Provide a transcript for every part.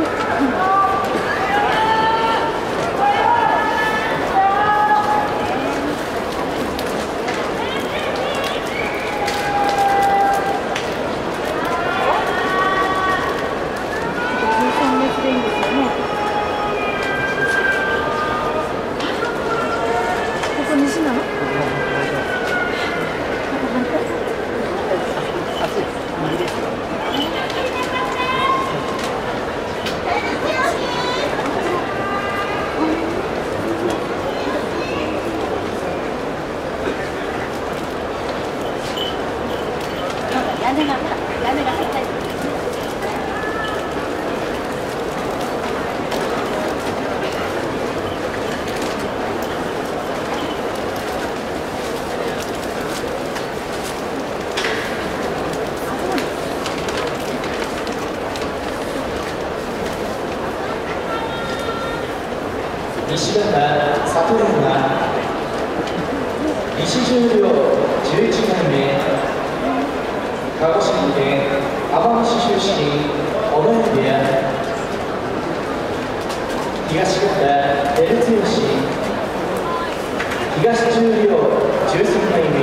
Oh. 西方悟山西十両11回目鹿児島県奄美市出身小野部屋東方照強東十両13回目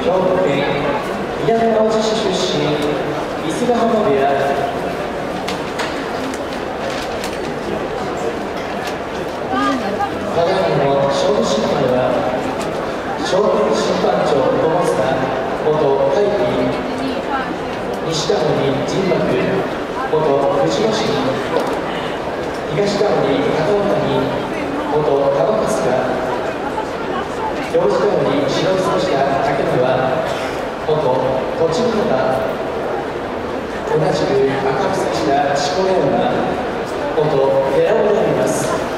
兵庫県南青路市出身伊豆ヶ浜部屋ただいまの勝負審判は商店審判長友綱元会議西田森神幕元藤野市東田森片渡元玉春日行司田森白をした竹川元栃木方同じく赤くした錣山元寺尾であります